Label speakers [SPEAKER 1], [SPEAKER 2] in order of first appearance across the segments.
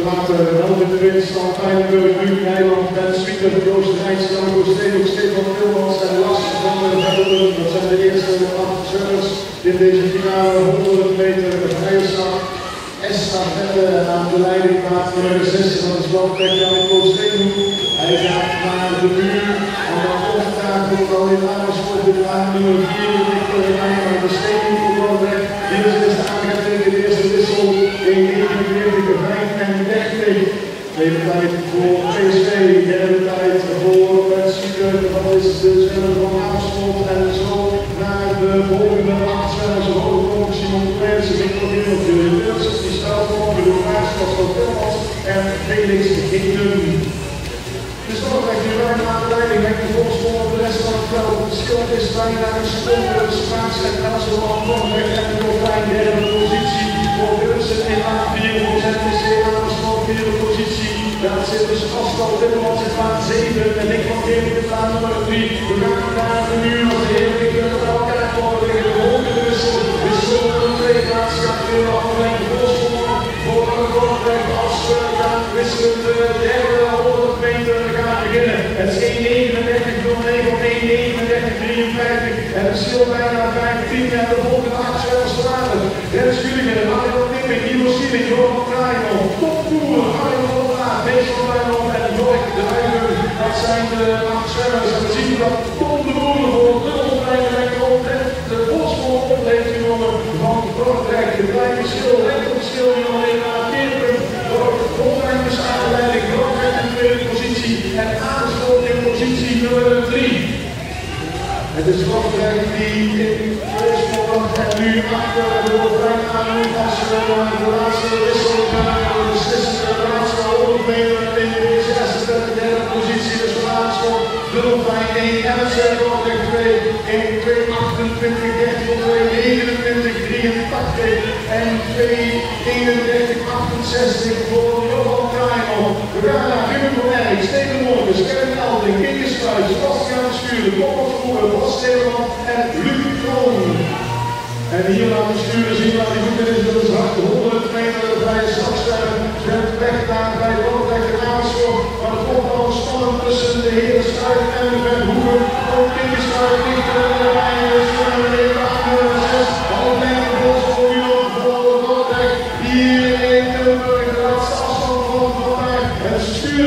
[SPEAKER 1] Later helft in de winststand Feyenoord, Luc Nijland, Ben Sweeter, Joost Rijns, Janko Stefan Wilmans en Lars van. Dat zijn de eerste zwemmers in deze finale 100 meter vrije slag. Estafette aan de leiding gaat nummer 6 van de spelplek Janko Steenhoek. Hij gaat naar de muur en dan daar komt al in Amersfoort de nummer 4, Victor de Steenhoek wel weg. Is de Tweede tijd voor PSV, derde tijd voor Sieger, dat is de zwemmer van Amersfoort en zo naar de volgende acht zwemmers. Hoogkomen Simon Pers, Victor Hilde, de Wilson, die staat voor de Vaarschap van Thomas en Felix Hinden. De snelweg die ruim aan de leiding heeft de volksvol op de rest van het veld. Het verschil is bijna een seconde. De Spaans en Elseman Kornweg en de derde positie. Pascal Timmermans in maat 7 en Nick van Geer in maat nummer 3. We gaan naar de muur als de hele week met elkaar worden de volgende. Wissel op de tweede plaats gaat weer afgeleid. Voorsprong voor de Kornweg als we gaan wisselen de derde 100 meter gaan beginnen. Het is 1.39.09 of 1.39.53 en het verschil bijna 15 en de volgende acht zwemmers later. Dennis Juligen, Mario Timming, Ivo Sieling, Johan Kraaijman, Tom Koer, Arjen van der Laat, Mees van Wijnhof en Jork de Rijver. Dat zijn de zwemmers we zien dat Tom de Boer voor de opleiding komt de voorsprong op heeft genomen van Kortrijk. De kleine verschil, enkel verschil nu alleen naar het keerpunt. Door Volkrijmers aanleiding, Kortrijk in de tweede positie en aangesloten in positie nummer 3. Het is Kortrijk die in voorsprong en nu achter de Volkrijm aan moet als de laatste wissel gaan. 228, 13, 229, 83 en 231, 68 voor Johan Kraaiman. We gaan naar van Eyck, Steven Morgens, Kevin Elding, Kinker Sluis, Sebastian Sturen, Thomas Voeren, Bas Steelman en Luc Kroon. En hier laten sturen zien waar die goed is. Dat is hard 100 meter vrije slagsterren. Zwem weg naar bij de Roodweg Amersfoort. Maar het wordt al spannend tussen de heren Struik en de Van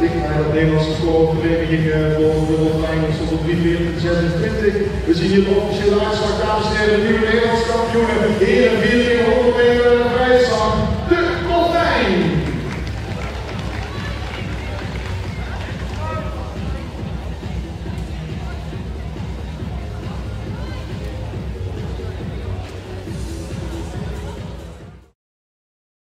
[SPEAKER 1] Dik naar het Nederlandse koolvereniging voor de Rotterdam stond op 3, 26. We zien hier de officiële uitslag, dames en heren, de nieuwe Nederlandse kampioenen. Heren, 4 100 meter vrije slag.